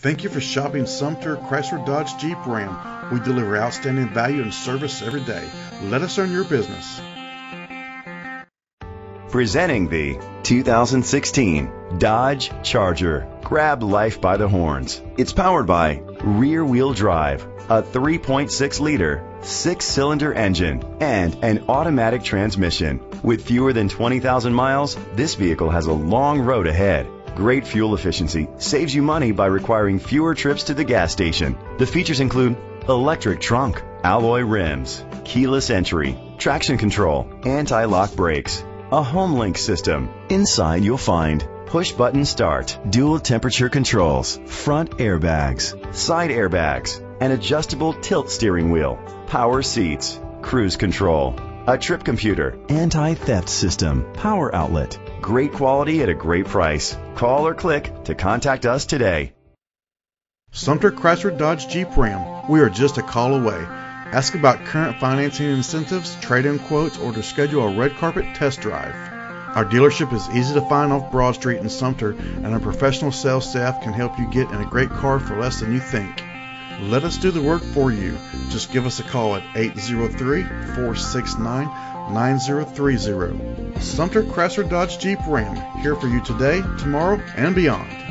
Thank you for shopping Sumter Chrysler Dodge Jeep Ram. We deliver outstanding value and service every day. Let us earn your business. Presenting the 2016 Dodge Charger. Grab life by the horns. It's powered by rear wheel drive, a 3.6 liter six cylinder engine, and an automatic transmission. With fewer than 20,000 miles, this vehicle has a long road ahead. Great fuel efficiency saves you money by requiring fewer trips to the gas station. The features include electric trunk, alloy rims, keyless entry, traction control, anti-lock brakes, a HomeLink system. Inside you'll find push button start, dual temperature controls, front airbags, side airbags, an adjustable tilt steering wheel, power seats, cruise control, a trip computer, anti-theft system, power outlet. Great quality at a great price. Call or click to contact us today. Sumter Chrysler Dodge Jeep Ram. We are just a call away. Ask about current financing incentives, trade-in quotes, or to schedule a red carpet test drive. Our dealership is easy to find off Broad Street in Sumter, and our professional sales staff can help you get in a great car for less than you think. Let us do the work for you. Just give us a call at 803 469 9030. Sumter Chrysler Dodge Jeep Ram, here for you today, tomorrow, and beyond.